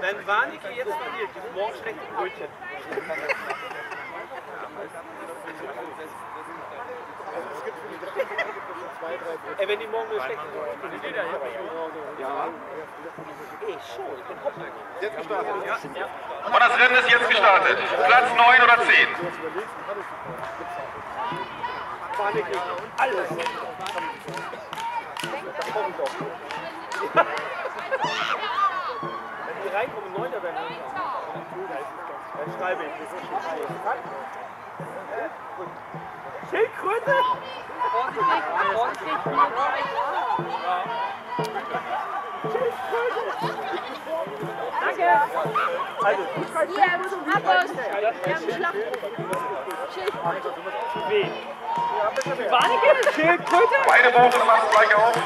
Wenn Warnecke jetzt verliert, gibt es morgen schlechte Brötchen. Ey, wenn die morgen nur schlechte Brötchen kriegen, Ja. Ich schon, ich bin Hoppel. Jetzt gestartet. Und das Rennen ist jetzt gestartet. Platz 9 oder 10. Warnecke, alles. Das kommt doch. Wenn die reinkommen, Neunter werden dann schreibe ich. Das ist schon Zack. Schildkröte? Also, Hier, Abos. Wir haben Schlacht. Schildkröte. wen? Warnecke? Schildkröte? Beide Boote passen gleich auf.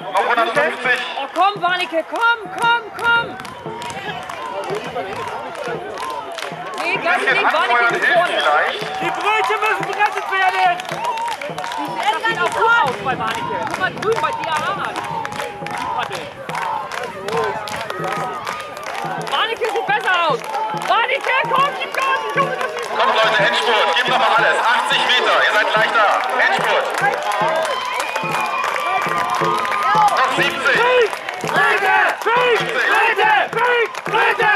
Noch 150. Oh, komm, Warnecke, komm, komm, komm. Nee, ganz nicht, Warnecke ist vorne. Die Brötchen müssen gerettet werden! Das sieht auch gut aus bei Warnecke. Guck mal, drüben bei DAA. Warte. Kommt Leute, Endspurt. Gebt nochmal alles. 80 Meter. Ihr seid gleich da. Endspurt. Noch 70. Rede! Rede! Rede! Rede!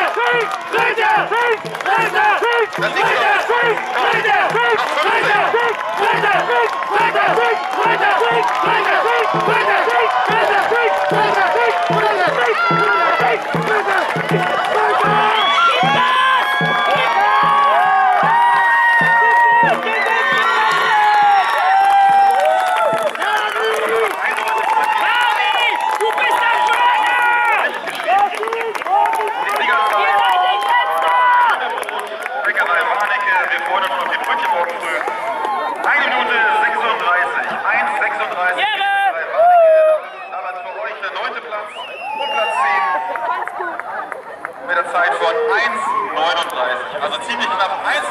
Rede! Das Rede! aus. Fink! Rede! Rede! Rede! Rede! Rede! Fink! Rede! Fink! Rede! Fink! Rede! Zeit von 1,39. Also ziemlich knapp 1,39